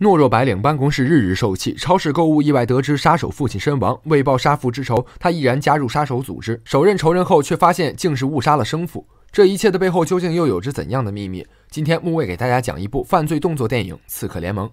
懦弱白领办公室日日受气，超市购物意外得知杀手父亲身亡，为报杀父之仇，他毅然加入杀手组织，手刃仇人后，却发现竟是误杀了生父。这一切的背后究竟又有着怎样的秘密？今天木卫给大家讲一部犯罪动作电影《刺客联盟》。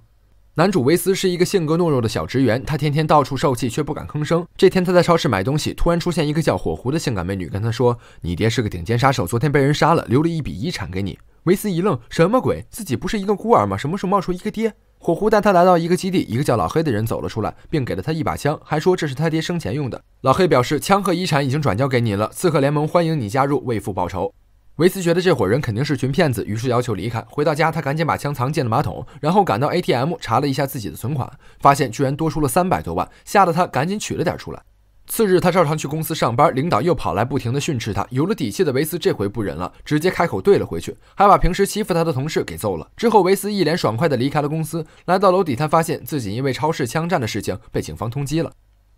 男主维斯是一个性格懦弱的小职员，他天天到处受气，却不敢吭声。这天他在超市买东西，突然出现一个叫火狐的性感美女，跟他说：“你爹是个顶尖杀手，昨天被人杀了，留了一笔遗产给你。”维斯一愣：“什么鬼？自己不是一个孤儿吗？什么时候冒出一个爹？”火狐带他来到一个基地，一个叫老黑的人走了出来，并给了他一把枪，还说这是他爹生前用的。老黑表示，枪和遗产已经转交给你了，刺客联盟欢迎你加入，为父报仇。维斯觉得这伙人肯定是群骗子，于是要求离开。回到家，他赶紧把枪藏进了马桶，然后赶到 ATM 查了一下自己的存款，发现居然多出了三百多万，吓得他赶紧取了点出来。次日，他照常去公司上班，领导又跑来不停地训斥他。有了底气的维斯这回不忍了，直接开口怼了回去，还把平时欺负他的同事给揍了。之后，维斯一脸爽快地离开了公司，来到楼底他，发现自己因为超市枪战的事情被警方通缉了。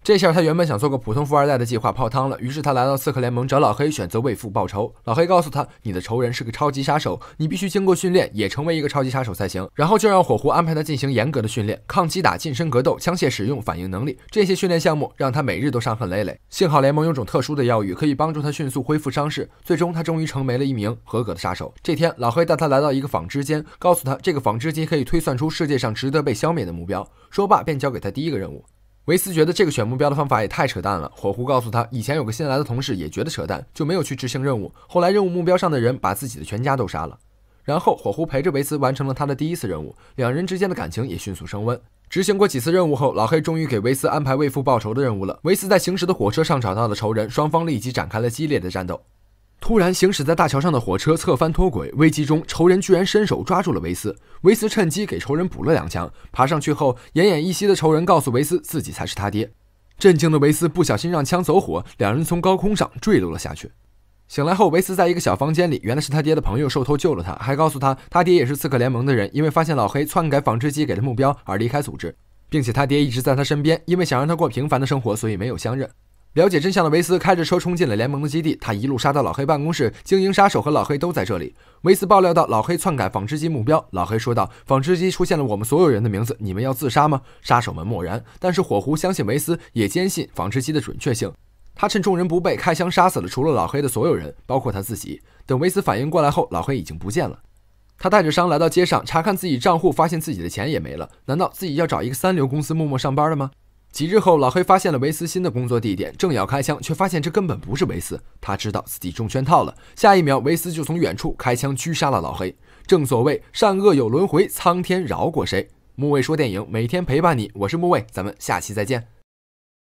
这下他原本想做个普通富二代的计划泡汤了。于是他来到刺客联盟找老黑，选择为父报仇。老黑告诉他：“你的仇人是个超级杀手，你必须经过训练，也成为一个超级杀手才行。”然后就让火狐安排他进行严格的训练，抗击打、近身格斗、枪械使用、反应能力这些训练项目，让他每日都伤痕累累。幸好联盟有种特殊的药浴，可以帮助他迅速恢复伤势。最终，他终于成为了一名合格的杀手。这天，老黑带他来到一个纺织间，告诉他这个纺织机可以推算出世界上值得被消灭的目标。说罢，便交给他第一个任务。维斯觉得这个选目标的方法也太扯淡了。火狐告诉他，以前有个新来的同事也觉得扯淡，就没有去执行任务。后来任务目标上的人把自己的全家都杀了。然后火狐陪着维斯完成了他的第一次任务，两人之间的感情也迅速升温。执行过几次任务后，老黑终于给维斯安排为父报仇的任务了。维斯在行驶的火车上找到了仇人，双方立即展开了激烈的战斗。突然，行驶在大桥上的火车侧翻脱轨，危机中，仇人居然伸手抓住了维斯。维斯趁机给仇人补了两枪。爬上去后，奄奄一息的仇人告诉维斯，自己才是他爹。震惊的维斯不小心让枪走火，两人从高空上坠落了下去。醒来后，维斯在一个小房间里，原来是他爹的朋友受偷救了他，还告诉他，他爹也是刺客联盟的人，因为发现老黑篡改纺织机给的目标而离开组织，并且他爹一直在他身边，因为想让他过平凡的生活，所以没有相认。了解真相的维斯开着车冲进了联盟的基地，他一路杀到老黑办公室，精英杀手和老黑都在这里。维斯爆料到老黑篡改纺织机目标，老黑说道：“纺织机出现了我们所有人的名字，你们要自杀吗？”杀手们默然，但是火狐相信维斯，也坚信纺织机的准确性。他趁众人不备开枪杀死了除了老黑的所有人，包括他自己。等维斯反应过来后，老黑已经不见了。他带着伤来到街上查看自己账户，发现自己的钱也没了。难道自己要找一个三流公司默默上班了吗？几日后，老黑发现了维斯新的工作地点，正要开枪，却发现这根本不是维斯。他知道自己中圈套了，下一秒，维斯就从远处开枪狙杀了老黑。正所谓善恶有轮回，苍天饶过谁？木卫说电影，每天陪伴你，我是木卫，咱们下期再见。